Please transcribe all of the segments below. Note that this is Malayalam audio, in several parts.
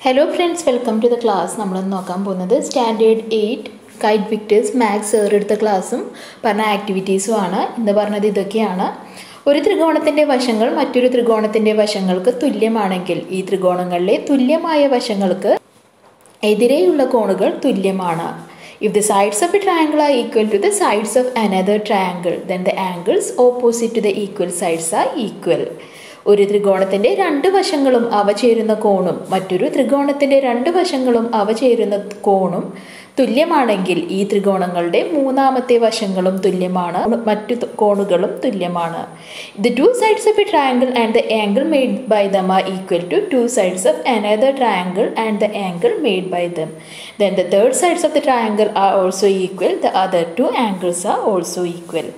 Hello friends welcome to the class നമ്മളൊന്ന് നോക്കാൻ പോകുന്നത് standard eight KITE Victers maths sir എടുത്ത ക്ലാസ്സും പറഞ്ഞ ആക്ടിവിറ്റീസും ആണ്. ഇന്ന് പറഞ്ഞത് ഇതൊക്കെയാണ്. ഒരു ത്രികോണത്തിന്റെ വശങ്ങൾ മറ്റൊരു ത്രികോണത്തിന്റെ വശങ്ങൾക്ക് തുല്യമാണെങ്കിൽ ഈ ത്രികോണങ്ങളിലെ തുല്യമായ വശങ്ങൾക്ക് എതിരെയുള്ള കോണുകൾ തുല്യമാണ്. If the sides of a triangle are equal to the sides of another triangle then the angles opposite to the equal sides are equal ഒരു ത്രികോണത്തിന്റെ രണ്ട് വശങ്ങളും അവ ചേരുന്ന കോണും മറ്റൊരു ത്രികോണത്തിന്റെ രണ്ട് വശങ്ങളും അവ ചേരുന്ന കോണും തുല്യമാണെങ്കിൽ ഈ ത്രികോണങ്ങളുടെ മൂന്നാമത്തെ വശങ്ങളും തുല്യമാണ് മറ്റു കോണുകളും തുല്യമാണ്. The two sides of a triangle and the angle made by them are equal to two sides of another triangle and the angle made by them then the third sides of the triangle are also equal the other two angles are also equal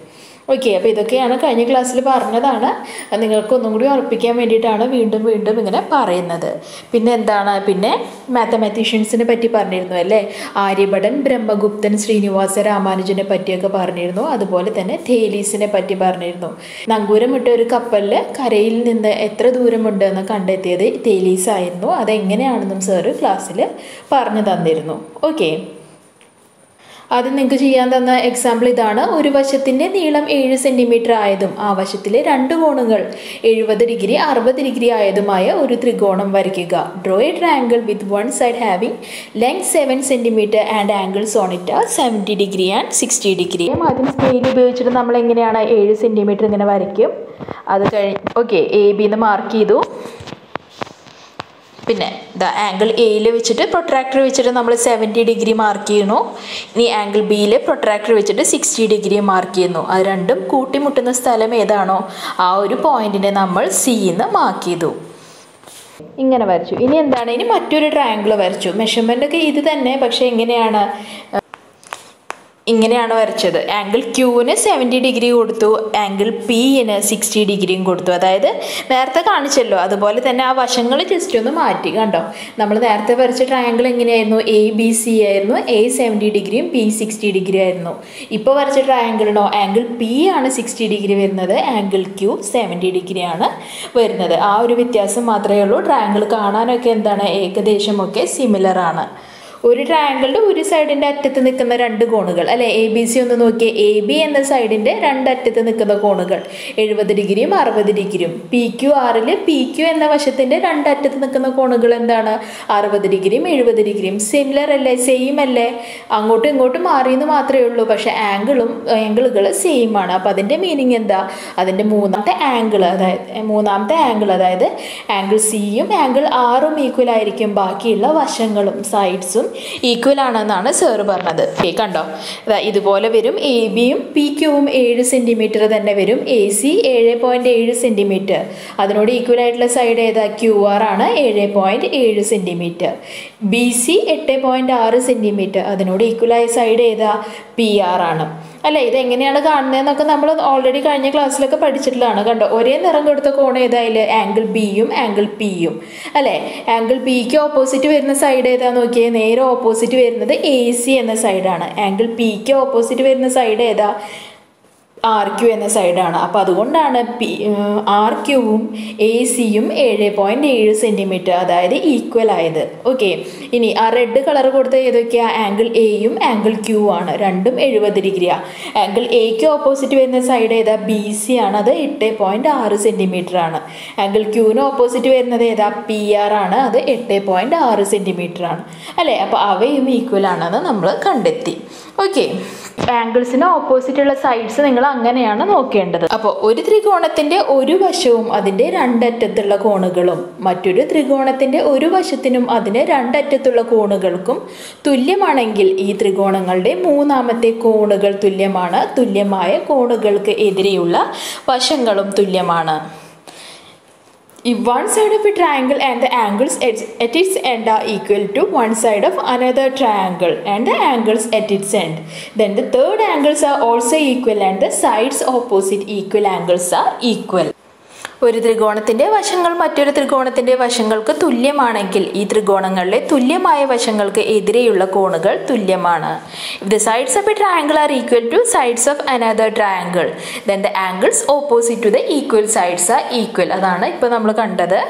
okay അപ്പോൾ ഇതൊക്കെയാണ് കഴിഞ്ഞ ക്ലാസ്സിൽ പറഞ്ഞതാണ്. നിങ്ങൾക്ക് ഒന്നും കൂടി ഉറപ്പിക്കാൻ വേണ്ടിയിട്ടാണ് വീണ്ടും വീണ്ടും ഇങ്ങനെ പറയുന്നത്. പിന്നെ എന്താണ്? പിന്നെ മാത്തമാറ്റീഷ്യൻസിനെ പറ്റി പറഞ്ഞിരുന്നു അല്ലേ? ആര്യഭടൻ ബ്രഹ്മഗുപ്തൻ ശ്രീനിവാസ രാമാനുജനെ പറ്റിയൊക്കെ പറഞ്ഞിരുന്നു. അതുപോലെ തന്നെ തേലീസിനെ പറ്റി പറഞ്ഞിരുന്നു. നങ്കൂരമിട്ട ഒരു കപ്പലിൽ കരയിൽ നിന്ന് എത്ര ദൂരമുണ്ട് എന്ന് കണ്ടെത്തിയത് തേലീസായിരുന്നു. അതെങ്ങനെയാണെന്നും സാറ് ക്ലാസ്സിൽ പറഞ്ഞു തന്നിരുന്നു. ഓക്കെ ആദ്യം നിങ്ങൾക്ക് ചെയ്യാൻ തന്ന എക്സാമ്പിൾ ഇതാണ്. ഒരു വശത്തിന്റെ നീളം ഏഴ് സെന്റിമീറ്റർ ആയതും ആ വശത്തിലെ രണ്ട് കോണുകൾ എഴുപത് ഡിഗ്രി അറുപത് ഡിഗ്രി ആയതുമായ ഒരു ത്രികോണം വരയ്ക്കുക. Draw a triangle with one side having length seven centimetre and angles on it seventy degree and sixty degree ആദ്യം സ്കെയിൽ ഉപയോഗിച്ചിട്ട് നമ്മൾ എങ്ങനെയാണ് ഏഴ് സെന്റിമീറ്റർ ഇങ്ങനെ വരയ്ക്കും? അത് കഴിഞ്ഞ് ഓക്കെ എ ബിന്ന് മാർക്ക് ചെയ്തു. പിന്നെ ദ ആംഗിൾ എയിൽ വെച്ചിട്ട് പ്രൊട്രാക്ടർ വെച്ചിട്ട് നമ്മൾ സെവന്റി ഡിഗ്രി മാർക്ക് ചെയ്യുന്നു. ഇനി ആംഗിൾ ബിയിൽ പ്രൊട്രാക്ടർ വെച്ചിട്ട് സിക്സ്റ്റി ഡിഗ്രി മാർക്ക് ചെയ്യുന്നു. അത് രണ്ടും കൂട്ടിമുട്ടുന്ന സ്ഥലം ഏതാണോ ആ ഒരു പോയിന്റിനെ നമ്മൾ സിന്ന് മാർക്ക് ചെയ്തു. ഇങ്ങനെ വരച്ചു. ഇനി എന്താണ്? ഇനി മറ്റൊരു ട്രയാങ്കിൾ വരച്ചു. മെഷർമെന്റ് ഒക്കെ ഇത് തന്നെ. പക്ഷേ എങ്ങനെയാണ്? ഇങ്ങനെയാണ് വരച്ചത്. ആംഗിൾ ക്യൂവിന് സെവന്റി ഡിഗ്രി കൊടുത്തു ആംഗിൾ പിന് സിക്സ്റ്റി ഡിഗ്രിയും കൊടുത്തു. അതായത് നേരത്തെ കാണിച്ചല്ലോ അതുപോലെ തന്നെ ആ വശങ്ങൾ ജസ്റ്റ് ഒന്ന് മാറ്റി കണ്ടോ? നമ്മൾ നേരത്തെ വരച്ച ട്രയാങ്കിൾ എങ്ങനെയായിരുന്നു? എ ബി സി ആയിരുന്നു. എ സെവന്റി ഡിഗ്രിയും പി സിക്സ്റ്റി ഡിഗ്രി ആയിരുന്നു. ഇപ്പോൾ വരച്ച ട്രയാങ്കിളിനോ ആംഗിൾ പി ആണ് സിക്സ്റ്റി ഡിഗ്രി വരുന്നത്. ആംഗിൾ ക്യൂ സെവന്റി ഡിഗ്രിയാണ് വരുന്നത്. ആ ഒരു വ്യത്യാസം മാത്രമേ ഉള്ളൂ. ട്രയാങ്കിൾ കാണാനൊക്കെ എന്താണ്? ഏകദേശമൊക്കെ സിമിലർ ആണ്. ഒരു ട്രയാങ്കിളിന്റെ ഒരു സൈഡിന്റെ അറ്റത്ത് നിൽക്കുന്ന രണ്ട് കോണുകൾ. അല്ലെ? എ ബി സി ഒന്ന് നോക്കിയാൽ എ ബി എന്ന സൈഡിന്റെ രണ്ടറ്റത്ത് നിൽക്കുന്ന കോണുകൾ. എഴുപത് ഡിഗ്രിയും അറുപത് ഡിഗ്രിയും. പി ക്യു ആറിൽ പി ക്യു എന്ന വശത്തിന്റെ രണ്ടറ്റത്ത് നിൽക്കുന്ന കോണുകൾ എന്താണ്? അറുപത് ഡിഗ്രിയും എഴുപത് ഡിഗ്രിയും. സിമിലർ അല്ലേ? സെയിം അല്ലേ? അങ്ങോട്ടും ഇങ്ങോട്ടും മാറിയെന്ന് മാത്രമേ ഉള്ളൂ. പക്ഷേ ആംഗിളും ആംഗിളുകൾ സെയിം ആണ്. അപ്പോൾ അതിന്റെ മീനിങ് എന്താ? അതിന്റെ മൂന്നാമത്തെ ആംഗിൾ അതായത് മൂന്നാമത്തെ ആംഗിൾ അതായത് ആംഗിൾ സിയും ആംഗിൾ ആറും ഈക്വൽ ആയിരിക്കും. ബാക്കിയുള്ള വശങ്ങളും സൈഡ്സും ഈക്വൽ ആണെന്നാണ് സാറ് പറഞ്ഞത്. കണ്ടോ? ഇതുപോലെ വരും. എ ബിയും പി ക്യൂവും ഏഴ് സെന്റിമീറ്റർ തന്നെ വരും. എ സി ഏഴ് പോയിന്റ് ഏഴ് സെന്റിമീറ്റർ അതിനോട് ഈക്വൽ ആയിട്ടുള്ള സൈഡ് ഏതാ? ക്യു ആർ ആണ്. ഏഴ് പോയിന്റ് ഏഴ് സെന്റിമീറ്റർ ബി സി എട്ട് പോയിന്റ് ആറ് സെന്റിമീറ്റർ അതിനോട് ഈക്വലായ സൈഡ് ഏതാ? പി ആർ ആണ്. അല്ല ഇതെങ്ങനെയാണ് കാണുന്നതെന്നൊക്കെ നമ്മൾ ഓൾറെഡി കഴിഞ്ഞ ക്ലാസ്സിലൊക്കെ പഠിച്ചിട്ടുള്ളതാണ് കണ്ടോ? ഒരേ നിറം കൊടുത്ത കോൺ ഏതായാലും ആംഗിൾ ബിയും ആംഗിൾ പിയും അല്ലേ? ആംഗിൾ ബിക്ക് ഓപ്പോസിറ്റ് വരുന്ന സൈഡ് ഏതാ നോക്കിയേ? നേരെ ഓപ്പോസിറ്റ് വരുന്നത് എ സി എന്ന സൈഡാണ് ആംഗിൾ പിക്ക് ഓപ്പോസിറ്റ് വരുന്ന സൈഡ് ഏതാ? ആർ ക്യു എന്ന സൈഡാണ് അപ്പോൾ അതുകൊണ്ടാണ് പി ആർ ക്യൂവും എ സിയും ഏഴ് പോയിന്റ് ഏഴ് സെന്റിമീറ്റർ അതായത് ഈക്വൽ ആയത്. ഓക്കെ ഇനി ആ റെഡ് കളർ കൊടുത്ത ഏതൊക്കെയാണ് ആംഗിൾ എയും ആംഗിൾ ക്യു ആണ്. രണ്ടും എഴുപത് ഡിഗ്രിയാണ് ആംഗിൾ എക്ക് ഓപ്പോസിറ്റ് വരുന്ന സൈഡ് ഏതാ? ബി സി ആണ്. അത് എട്ട് പോയിന്റ് ആറ് സെന്റിമീറ്റർ ആണ്. ആംഗിൾ ക്യൂവിന് ഓപ്പോസിറ്റ് വരുന്നത് ഏതാ? പി ആർ ആണ്. അത് എട്ട് പോയിന്റ് ആറ് സെന്റിമീറ്റർ ആണ്. അല്ലേ? അപ്പോൾ അവയും ഈക്വൽ ആണെന്ന് നമ്മൾ കണ്ടെത്തി. ഓക്കെ ആംഗിൾസിന് ഓപ്പോസിറ്റുള്ള സൈഡ്സ് നിങ്ങൾ അങ്ങനെയാണ് നോക്കേണ്ടത്. അപ്പോൾ ഒരു ത്രികോണത്തിന്റെ ഒരു വശവും അതിന്റെ രണ്ടറ്റത്തുള്ള കോണുകളും മറ്റൊരു ത്രികോണത്തിന്റെ ഒരു വശത്തിനും അതിന് രണ്ടറ്റത്തുള്ള കോണുകൾക്കും തുല്യമാണെങ്കിൽ ഈ ത്രികോണങ്ങളുടെ മൂന്നാമത്തെ കോണുകൾ തുല്യമാണ്. തുല്യമായ കോണുകൾക്ക് എതിരെയുള്ള വശങ്ങളും തുല്യമാണ്. If one side of a triangle and the angles at, its end are equal to one side of another triangle and the angles at its end, then the third angles are also equal and the sides opposite equal angles are equal. ഒരു ത്രികോണത്തിന്റെ വശങ്ങൾ മറ്റൊരു ത്രികോണത്തിന്റെ വശങ്ങൾക്ക് തുല്യമാണെങ്കിൽ ഈ ത്രികോണങ്ങളിലെ തുല്യമായ വശങ്ങൾക്ക് എതിരെയുള്ള കോണുകൾ തുല്യമാണ്. If the sides of a triangle are equal to sides of another triangle then the angles opposite to the equal sides are equal അതാണ് ഇപ്പോൾ നമ്മൾ കണ്ടത്.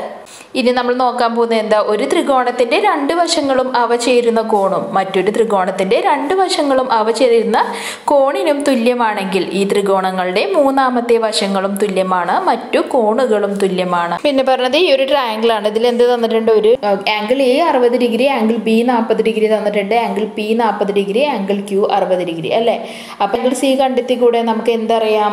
ഇനി നമ്മൾ നോക്കാൻ പോകുന്നത് എന്താ? ഒരു ത്രികോണത്തിന്റെ രണ്ട് വശങ്ങളും അവ ചേരുന്ന കോണും. മറ്റൊരു ത്രികോണത്തിന്റെ രണ്ട് വശങ്ങളും അവ ചേരുന്ന കോണിനും തുല്യമാണെങ്കിൽ ഈ ത്രികോണങ്ങളുടെ മൂന്നാമത്തെ വശങ്ങളും തുല്യമാണ് മറ്റു കോണുകളും തുല്യമാണ്. പിന്നെ പറഞ്ഞത് ഈ ഒരു ട്രയാങ്കിൾ ആണ്. ഇതിൽ എന്ത് തന്നിട്ടുണ്ട്? ഒരു ആംഗിൾ എ അറുപത് ഡിഗ്രി ആംഗിൾ ബി നാൽപ്പത് ഡിഗ്രി തന്നിട്ടുണ്ട്. ആംഗിൾ പി നാൽപ്പത് ഡിഗ്രി ആംഗിൾ ക്യൂ അറുപത് ഡിഗ്രി അല്ലേ? അപ്പൊ ആംഗിൾ സി കണ്ടെത്തി കൂടെ നമുക്ക് എന്തറിയാം?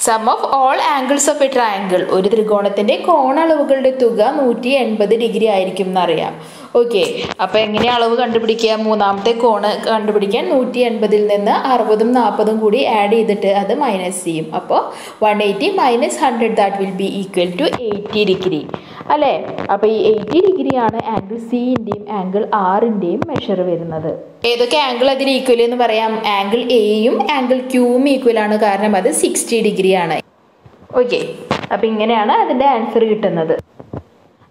Sum of all angles of a triangle ഒരു ത്രികോണത്തിന്റെ കോണളവുകളുടെ തുക നൂറ്റി എൺപത് ഡിഗ്രി ആയിരിക്കും എന്നറിയാം ഓക്കെ അപ്പോൾ എങ്ങനെ അളവ് കണ്ടുപിടിക്കുക? മൂന്നാമത്തെ കോണ് കണ്ടുപിടിക്കാൻ നൂറ്റി എൺപതിൽ നിന്ന് അറുപതും നാൽപ്പതും കൂടി ആഡ് ചെയ്തിട്ട് അത് മൈനസ് ചെയ്യും. അപ്പോൾ one eighty minus hundred that will be equal to eighty degree അല്ലേ? അപ്പോൾ ഈ എയ്റ്റി ഡിഗ്രിയാണ് ആംഗിൾ സിന്റെയും ആംഗിൾ ആറിന്റെയും മെഷർ വരുന്നത്. ഏതൊക്കെ ആംഗിൾ അതിന് ഈക്വൽ എന്ന് പറയാം? ആംഗിൾ എയും ആംഗിൾ ക്യൂവും ഈക്വൽ ആണ്. കാരണം അത് സിക്സ്റ്റി ഡിഗ്രിയാണ് ഓക്കെ അപ്പം ഇങ്ങനെയാണ് അതിന്റെ ആൻസർ കിട്ടുന്നത്.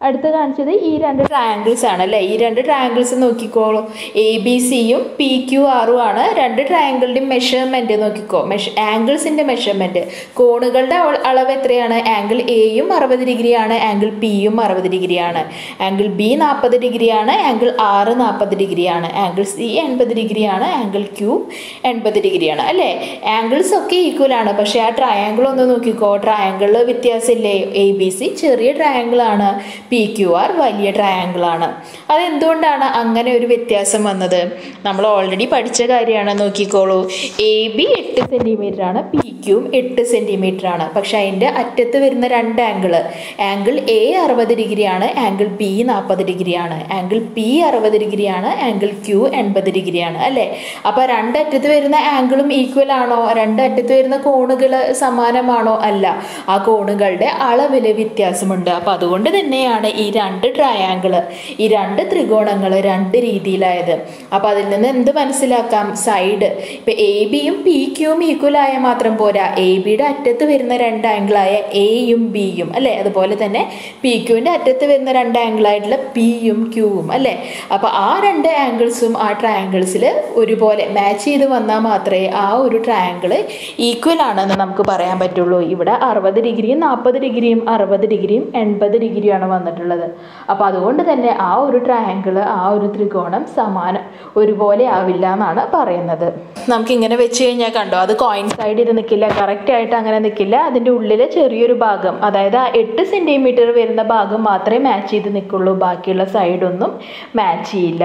അടുത്ത് കാണിച്ചത് ഈ രണ്ട് ട്രയാങ്കിൾസ് ആണ് അല്ലേ? ഈ രണ്ട് ട്രയാങ്കിൾസ് നോക്കിക്കോളൂ. എ ബി സിയും പി ക്യു ആറും ആണ്. രണ്ട് ട്രയാങ്കിളിന്റെ മെഷർമെന്റ് നോക്കിക്കോ. മെഷ ആംഗിൾസിന്റെ മെഷർമെന്റ് കോണുകളുടെ അളവ് എത്രയാണ്? ആംഗിൾ എയും അറുപത് ഡിഗ്രിയാണ് ആംഗിൾ പിയും അറുപത് ഡിഗ്രിയാണ് ആംഗിൾ ബി നാൽപ്പത് ഡിഗ്രിയാണ് ആംഗിൾ ആറ് നാൽപ്പത് ഡിഗ്രിയാണ് ആംഗിൾ സി എൺപത് ഡിഗ്രിയാണ് ആംഗിൾ ക്യു എൺപത് ഡിഗ്രിയാണ് അല്ലേ? ആംഗിൾസ് ഒക്കെ ഈക്വൽ ആണ്. പക്ഷേ ആ ട്രയാങ്കിൾ ഒന്ന് നോക്കിക്കോ. ട്രയാങ്കിളിൽ വ്യത്യാസമില്ലേ? എ ബി സി ചെറിയ ട്രയാങ്കിൾ ആണ്. പി ക്യു ആർ വലിയ ട്രയാങ്കിൾ ആണ്. അതെന്തുകൊണ്ടാണ് അങ്ങനെ ഒരു വ്യത്യാസം വന്നത്? നമ്മൾ ഓൾറെഡി പഠിച്ച കാര്യമാണ് നോക്കിക്കോളൂ. എ ബി എട്ട് സെന്റിമീറ്റർ ആണ് പി ക്യൂം എട്ട് സെന്റിമീറ്റർ ആണ്. പക്ഷെ അതിന്റെ അറ്റത്ത് വരുന്ന രണ്ട് ആംഗിൾ ആംഗിൾ എ അറുപത് ഡിഗ്രിയാണ് ആംഗിൾ ബി നാൽപ്പത് ഡിഗ്രിയാണ് ആംഗിൾ പി അറുപത് ഡിഗ്രിയാണ് ആംഗിൾ ക്യൂ എൺപത് ഡിഗ്രിയാണ് അല്ലേ? അപ്പോൾ രണ്ടറ്റത്ത് വരുന്ന ആംഗിളും ഈക്വൽ ആണോ? രണ്ടറ്റത്ത് വരുന്ന കോണുകൾ സമാനമാണോ? അല്ല. ആ കോണുകളുടെ അളവിൽ വ്യത്യാസമുണ്ട്. അപ്പോൾ അതുകൊണ്ട് തന്നെയാണ് ഈ രണ്ട് ട്രയാങ്കിൾ ഈ രണ്ട് ത്രികോണങ്ങൾ രണ്ട് രീതിയിലായത്. അപ്പോൾ അതിൽ നിന്ന് എന്ത് മനസ്സിലാക്കാം? സൈഡ് ഇപ്പം എ ബിയും പി ക്യൂവും ഈക്വൽ ആയാൽ മാത്രം പോരാ. എ ബിയുടെ അറ്റത്ത് വരുന്ന രണ്ട് ആംഗിളായ എയും ബിയും അല്ലേ? അതുപോലെ തന്നെ പി ക്യൂവിന്റെ അറ്റത്ത് വരുന്ന രണ്ട് ആംഗിളായിട്ടുള്ള പിയും ക്യൂവും അല്ലേ? അപ്പോൾ ആ രണ്ട് ആംഗിൾസും ആ ട്രയാങ്കിൾസിൽ ഒരുപോലെ മാച്ച് ചെയ്ത് വന്നാൽ മാത്രമേ ആ ഒരു ട്രയാങ്കിൾ ഈക്വൽ ആണെന്ന് നമുക്ക് പറയാൻ പറ്റുള്ളൂ. ഇവിടെ അറുപത് ഡിഗ്രിയും നാൽപ്പത് ഡിഗ്രിയും അറുപത് ഡിഗ്രിയും എൺപത് ഡിഗ്രിയാണ് വന്നിട്ടുള്ളത്. അപ്പോൾ അതുകൊണ്ട് തന്നെ ആ ഒരു ട്രയാങ്കിൾ ആ ഒരു ത്രികോണം സമാനം ഒരുപോലെ ആവില്ല എന്നാണ് പറയുന്നത്. നമുക്ക് ഇങ്ങനെ വെച്ച് കഴിഞ്ഞാൽ കണ്ടോ അത് കോയിൻ സൈഡിൽ നിൽക്കില്ല കറക്റ്റ് ആയിട്ട് അങ്ങനെ നിൽക്കില്ല അതിന്റെ ഉള്ളിലെ ചെറിയൊരു ഭാഗം അതായത് ആ എട്ട് സെന്റിമീറ്റർ വരുന്ന ഭാഗം മാത്രമേ മാച്ച് ചെയ്ത് നിൽക്കുള്ളൂ ബാക്കിയുള്ള സൈഡൊന്നും മാച്ച് ചെയ്യില്ല.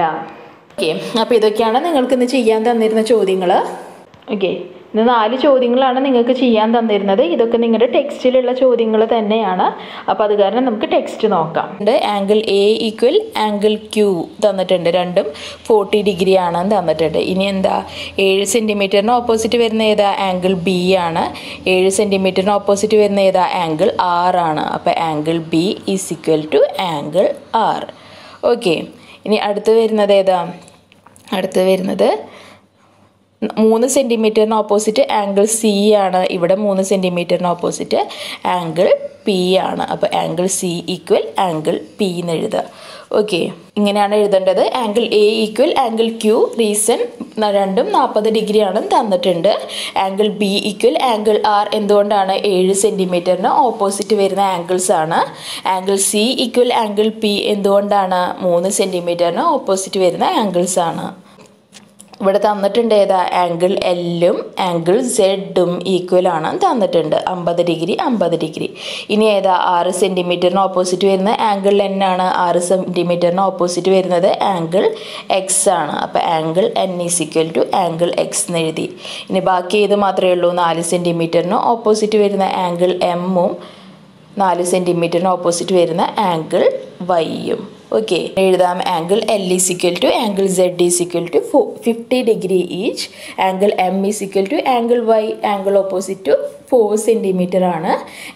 ഓക്കെ അപ്പോൾ ഇതൊക്കെയാണ് നിങ്ങൾക്ക് ഇന്ന് ചെയ്യാൻ തന്നിരുന്ന ചോദ്യങ്ങൾ ഓക്കെ ഇന്ന് നാല് ചോദ്യങ്ങളാണ് നിങ്ങൾക്ക് ചെയ്യാൻ തന്നിരുന്നത്. ഇതൊക്കെ നിങ്ങളുടെ ടെക്സ്റ്റിലുള്ള ചോദ്യങ്ങൾ തന്നെയാണ്. അപ്പോൾ അത് കാരണം നമുക്ക് ടെക്സ്റ്റ് നോക്കാം. Angle A equal angle Q തന്നിട്ടുണ്ട് രണ്ടും. ഫോർട്ടി ഡിഗ്രി ആണെന്ന് തന്നിട്ടുണ്ട്. ഇനി എന്താ? ഏഴ് സെന്റിമീറ്ററിന് ഓപ്പോസിറ്റ് വരുന്ന ഏതാ? ആംഗിൾ ബി ആണ്. ഏഴ് സെന്റിമീറ്ററിന് ഓപ്പോസിറ്റ് വരുന്ന ഏതാ? ആംഗിൾ ആർ ആണ്. അപ്പോൾ angle B is equal to angle R okay ഇനി അടുത്ത് വരുന്നത് ഏതാ? അടുത്ത് വരുന്നത് മൂന്ന് സെന്റിമീറ്ററിന് ഓപ്പോസിറ്റ് ആംഗിൾ സി ആണ് ഇവിടെ മൂന്ന് സെന്റിമീറ്ററിന് ഓപ്പോസിറ്റ് ആംഗിൾ പി ആണ്. അപ്പോൾ angle C equal angle P എന്ന് എഴുതുക. ഓക്കെ ഇങ്ങനെയാണ് എഴുതേണ്ടത്. Angle A equal angle Q reason രണ്ടും നാൽപ്പത് ഡിഗ്രി ആണെന്ന് തന്നിട്ടുണ്ട്. Angle B equal angle R എന്തുകൊണ്ടാണ് ഏഴ് സെന്റിമീറ്ററിന് ഓപ്പോസിറ്റ് വരുന്ന ആംഗിൾസ് ആണ്. Angle C equal angle P എന്തുകൊണ്ടാണ് മൂന്ന് സെന്റിമീറ്ററിന് ഓപ്പോസിറ്റ് വരുന്ന ആംഗിൾസ് ആണ്. ഇവിടെ തന്നിട്ടുണ്ട് ഏതാ? ആംഗിൾ എല്ലും ആംഗിൾ സെഡും ഈക്വൽ ആണ്. തന്നിട്ടുണ്ട്. അമ്പത് ഡിഗ്രി അമ്പത് ഡിഗ്രി ഇനി ഏതാ? ആറ് സെന്റിമീറ്ററിന് ഓപ്പോസിറ്റ് വരുന്ന ആംഗിൾ എൻ ആണ്. ആറ് സെന്റിമീറ്ററിന് ഓപ്പോസിറ്റ് വരുന്നത് ആംഗിൾ എക്സ് ആണ്. അപ്പോൾ angle N is equal to angle X എന്ന് എഴുതി. ഇനി ബാക്കി ഏത് മാത്രമേ ഉള്ളൂ? നാല് സെന്റിമീറ്ററിന് ഓപ്പോസിറ്റ് വരുന്ന ആംഗിൾ എമ്മും നാല് സെന്റിമീറ്ററിന് ഓപ്പോസിറ്റ് വരുന്ന ആംഗിൾ വൈയും ഓക്കെ എഴുതാം. Angle L is equal to angle Z is equal to fifty degree each angle M is equal to angle Y angle opposite to four centimetre ആണ്.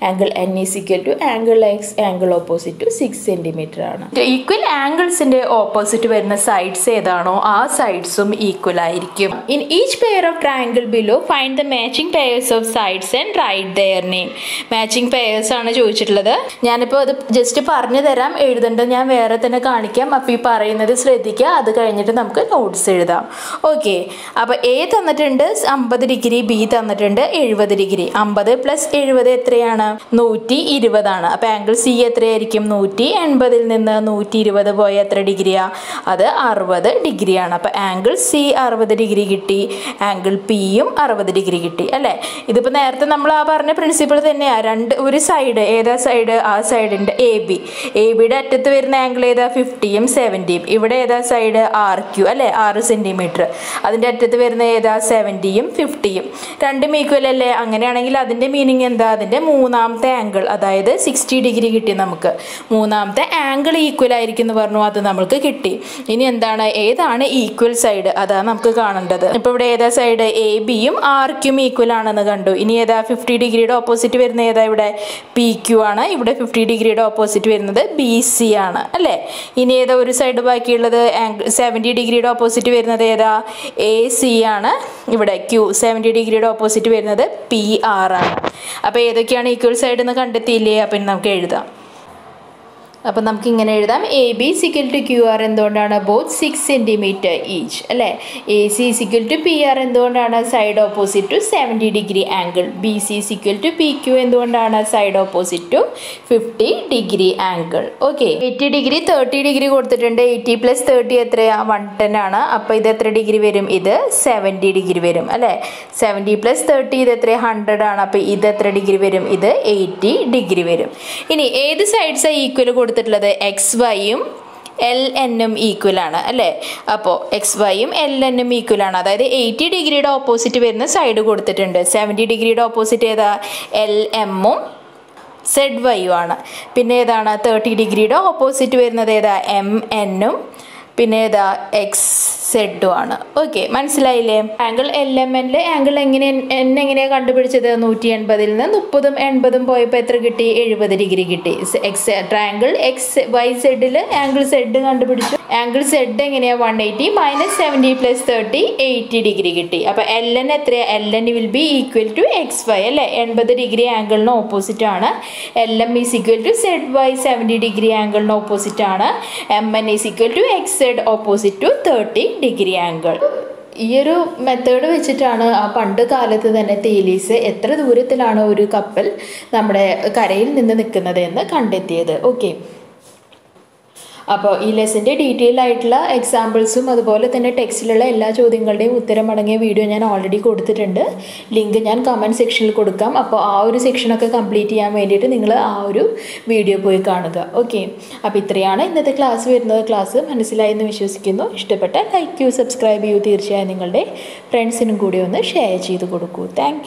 Angle N is equal to angle X angle opposite to six centimetre ആണ്. ഈക്വൽ ആംഗിൾസിന്റെ ഓപ്പോസിറ്റ് വരുന്ന സൈഡ്സ് ഏതാണോ ആ സൈഡ്സും ഈക്വൽ ആയിരിക്കും. In each pair of triangle below find the matching pairs of sides and write their name matching pairs ആണ് ചോദിച്ചിട്ടുള്ളത്. ഞാനിപ്പോൾ അത് ജസ്റ്റ് പറഞ്ഞു തരാം. എഴുതണ്ട ഞാൻ വേറെ തന്നെ കാണിക്കാം. അപ്പോൾ ഈ പറയുന്നത് ശ്രദ്ധിക്കുക. അത് കഴിഞ്ഞിട്ട് നമുക്ക് നോട്ട്സ് എഴുതാം. ഓക്കെ അപ്പോൾ എ തന്നിട്ടുണ്ട് അമ്പത് ഡിഗ്രി ബി തന്നിട്ടുണ്ട് എഴുപത് ഡിഗ്രി അമ്പത് പ്ലസ് എഴുപത് എത്രയാണ്? നൂറ്റി ഇരുപതാണ് അപ്പോൾ ആംഗിൾ സി എത്രയായിരിക്കും? നൂറ്റി എൺപതിൽ നിന്ന് നൂറ്റി ഇരുപത് പോയ എത്ര ഡിഗ്രിയാ? അത് അറുപത് ഡിഗ്രിയാണ്. അപ്പോൾ ആംഗിൾ സി അറുപത് ഡിഗ്രി കിട്ടി. ആംഗിൾ പിയും അറുപത് ഡിഗ്രി കിട്ടി. അല്ലേ? ഇതിപ്പോൾ നേരത്തെ നമ്മൾ ആ പറഞ്ഞ പ്രിൻസിപ്പിൾ തന്നെയാണ് രണ്ട് ഒരു സൈഡ് ഏതാ സൈഡ് ആ സൈഡിന്റെ എ ബി എ ബിയുടെ അറ്റത്ത് വരുന്ന ആംഗിൾ ഏതാ? ഫിഫ്റ്റിയും സെവന്റിയും ഇവിടെ ഏതാ സൈഡ് ആർ ക്യു അല്ലേ? ആറ് സെന്റിമീറ്റർ അതിന്റെ അറ്റത്ത് വരുന്ന ഏതാ? സെവന്റിയും ഫിഫ്റ്റിയും രണ്ടും ഈക്വൽ അല്ലേ? അങ്ങനെയാണെങ്കിൽ അതിന്റെ മീനിങ് എന്താ? അതിന്റെ മൂന്നാമത്തെ ആംഗിൾ അതായത് സിക്സ്റ്റി ഡിഗ്രി കിട്ടി നമുക്ക്. മൂന്നാമത്തെ ആംഗിൾ ഈക്വൽ ആയിരിക്കും എന്ന് പറഞ്ഞു അത് നമുക്ക് കിട്ടി. ഇനി എന്താണ്? ഏതാണ് ഈക്വൽ സൈഡ് അതാണ് നമുക്ക് കാണേണ്ടത്. ഇപ്പോൾ ഇവിടെ ഏതാ സൈഡ് എ ബിയും ആർ ക്യും ഈക്വൽ ആണെന്ന് കണ്ടു. ഇനി ഏതാ? ഫിഫ്റ്റി ഡിഗ്രിയുടെ ഓപ്പോസിറ്റ് വരുന്ന ഏതാ ഇവിടെ? പി ക്യു ആണ്. ഇവിടെ ഫിഫ്റ്റി ഡിഗ്രിയുടെ ഓപ്പോസിറ്റ് വരുന്നത് ബി സി ആണ്. അല്ലേ? ഇനി ഏതാ ഒരു സൈഡ് ബാക്കിയുള്ളത്? സെവന്റി ഡിഗ്രിയുടെ ഓപ്പോസിറ്റ് വരുന്നത് ഏതാ? എ സി ആണ്. ഇവിടെ ക്യൂ സെവന്റി ഡിഗ്രിയുടെ ഓപ്പോസിറ്റ് വരുന്നത് പി ആർ ആണ് അപ്പോൾ ഏതൊക്കെയാണ് ഈക്വൽ സൈഡ് എന്ന് കണ്ടെത്തിയില്ലേ? അപ്പം നമുക്ക് എഴുതാം. അപ്പം നമുക്ക് ഇങ്ങനെ എഴുതാം A B is equal to Q R എന്തുകൊണ്ടാണ് ബോത്ത് സിക്സ് സെന്റിമീറ്റർ ഈച്ച് അല്ലേ? A C is equal to P R എന്തുകൊണ്ടാണ് side opposite to seventy degree angle B C is equal to P Q എന്തുകൊണ്ടാണ് side opposite to fifty degree angle okay eighty degree thirty degree കൊടുത്തിട്ടുണ്ട്. എയ്റ്റി പ്ലസ് തേർട്ടി എത്രയാ? വൺ ടെൻ ആണ്. അപ്പോൾ ഇത് എത്ര ഡിഗ്രി വരും? ഇത് സെവന്റി ഡിഗ്രി വരും അല്ലേ? സെവന്റി പ്ലസ് തേർട്ടി ഇത് എത്ര? ഹൺഡ്രഡ് ആണ്. അപ്പോൾ ഇത് എത്ര ഡിഗ്രി വരും? ഇത് എയ്റ്റി ഡിഗ്രി വരും. ഇനി ഏത് സൈഡ്സാണ് ഈക്വൽ കൊടുത്തിട്ടുള്ളത് എക്സ് വൈയും എൽ എന്നും ഈക്വൽ ആണ് അല്ലേ? അപ്പോൾ എക്സ് വൈയും എൽ എന്നും ഈക്വൽ ആണ്. അതായത് എയ്റ്റി ഡിഗ്രിയുടെ ഓപ്പോസിറ്റ് വരുന്ന സൈഡ് കൊടുത്തിട്ടുണ്ട്. സെവന്റി ഡിഗ്രിയുടെ ഓപ്പോസിറ്റ് ഏതാ? എൽ എമ്മും സെഡ് വൈയും ആണ്. പിന്നെ ഏതാണ്? തേർട്ടി ഡിഗ്രിയുടെ ഓപ്പോസിറ്റ് വരുന്നത് ഏതാ? എം എന്നും പിന്നെ ഏതാ? എക്സ് സെഡും ആണ്. ഓക്കെ മനസ്സിലായില്ലേ? ആംഗിൾ എൽ എം എന്റെ ആംഗിൾ എങ്ങനെ എൻ എങ്ങനെയാണ് കണ്ടുപിടിച്ചത്? നൂറ്റി എൺപതിൽ നിന്ന് മുപ്പതും എൺപതും പോയപ്പോൾ എത്ര കിട്ടി? എഴുപത് ഡിഗ്രി കിട്ടി. എക്സ് ട്രാങ്കിൾ എക്സ് വൈ സെഡിൽ ആംഗിൾ സെഡ് കണ്ടുപിടിച്ചു. ആംഗിൾ സെഡ് എങ്ങനെയാണ് one eighty minus seventy plus thirty eighty degree കിട്ടി. അപ്പോൾ എൽ എൻ എത്രയാണ് L N will be equal to X Y അല്ലേ? എൺപത് ഡിഗ്രി ആംഗിളിന് ഓപ്പോസിറ്റ് ആണ്. L M is equal to Z Y seventy degree ആംഗിളിന് opposite ആണ്. M N is equal to X Z opposite to thirty degree angle? ഈ ഒരു മെത്തേഡ് വെച്ചിട്ടാണ് ആ പണ്ട് കാലത്ത് തന്നെ തേലീസ് എത്ര ദൂരത്തിലാണ് ഒരു കപ്പൽ നമ്മുടെ കരയിൽ നിന്ന് നിൽക്കുന്നത് എന്ന് കണ്ടെത്തിയത്. ഓക്കെ അപ്പോൾ ഈ ലെസന്റെ ഡീറ്റെയിൽ ആയിട്ടുള്ള എക്സാമ്പിൾസും അതുപോലെ തന്നെ ടെക്സ്റ്റിലുള്ള എല്ലാ ചോദ്യങ്ങളുടെയും ഉത്തരം അടങ്ങിയ വീഡിയോ ഞാൻ ഓൾറെഡി കൊടുത്തിട്ടുണ്ട്. ലിങ്ക് ഞാൻ കമന്റ് സെക്ഷനിൽ കൊടുക്കാം. അപ്പോൾ ആ ഒരു സെക്ഷനൊക്കെ കംപ്ലീറ്റ് ചെയ്യാൻ വേണ്ടിയിട്ട് നിങ്ങൾ ആ ഒരു വീഡിയോ പോയി കാണുക. ഓക്കെ അപ്പോൾ ഇത്രയാണ് ഇന്നത്തെ ക്ലാസ് വരുന്നത്. ക്ലാസ് മനസ്സിലായി എന്ന് വിശ്വസിക്കുന്നു. ഇഷ്ടപ്പെട്ട ലൈക്ക് ചെയ്യൂ സബ്സ്ക്രൈബ് ചെയ്യൂ. തീർച്ചയായും നിങ്ങളുടെ ഫ്രണ്ട്സിനും കൂടി ഒന്ന് ഷെയർ ചെയ്ത് കൊടുക്കൂ. താങ്ക്